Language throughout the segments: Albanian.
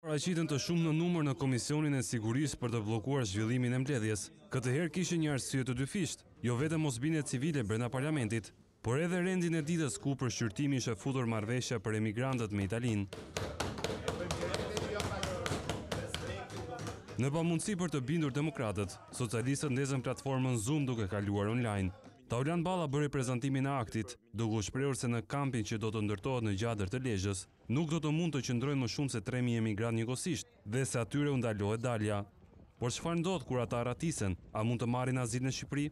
Paraqitën të shumtë në numër në Komisionin e Sigurisë për të bllokuar zhvillimin e mbledhjes. Këtë herë kishin një arsye të dyfishtë, jo vetëm mosbindjen civile brenda Parlamentit, por edhe rendin e ditës ku për shqyrtim ishte futur marrëveshja për emigrantët me Italinë. Në pamundësi për të bindur demokratët, socialistët ndezën platformën Zoom duke kaluar online. Taulant Balla bëri prezantimin e aktit, duke u shprehur se në kampin që do të ndërtohet në Gjadër të Lezhës, Nuk do të mund të qëndrojnë më shumë se tre mijë emigrantë njëkohësisht dhe se atyre u ndalohet dalja. Por çfarë ndodh kur ata arratisen, a mund të marrin azil në Shqipëri?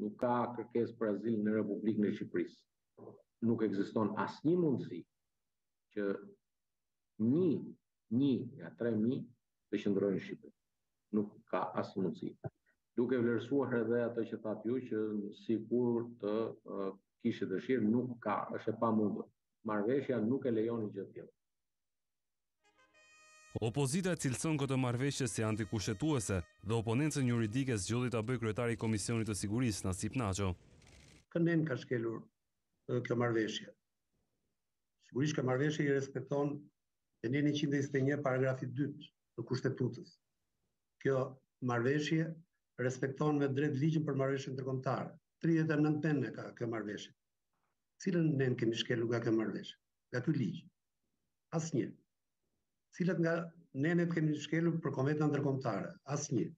Nuk ka kërkesë për azil në Republikën e Shqipërisë. Nuk ekziston asnjë mundësi që një një nga tre mijë të qëndrojnë në Shqipëri. Nuk ka asnjë mundësi. Duke vlerësuar edhe atë që thatë ju që sikur të kishte dëshirë, nuk ka, është e pamundur. Marrëveshja nuk e lejon gjë të tillë. Opozita e cilëson këtë marrëveshje si antikushtetuese dhe oponencën juridike zgjodhi ta bëjë kryetari i Komisionit të Sigurisë, Nasip Naço. Kë nen ka shkelur kjo marrëveshje. Sigurisht kjo marrëveshje respekton nenin njëqind e njëzet e një paragrafi i dytë të Kushtetutës. Kjo marrëveshje respekton me drejtë ligjin për marrëveshje ndërkombëtare. Tridhjetë e nëntë nene ka kjo marrëveshje. Cilën nen kemi shkelur nga kjo marrëveshje? Nga ky ligj. Asnjë. Cilat nga nenet kemi shkelur për konventat ndërkombëtare? Asnjë.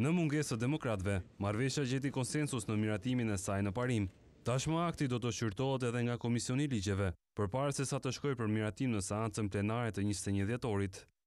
Në mungesë të demokratëve, marrëveshja gjeti konsensus në miratimin e saj në parim. Tashmë akti do të shqyrtohet edhe nga Komisioni i Ligjeve, përpara sesa të shkojë për miratim në seancën plenare të njëzet e një dhjetorit.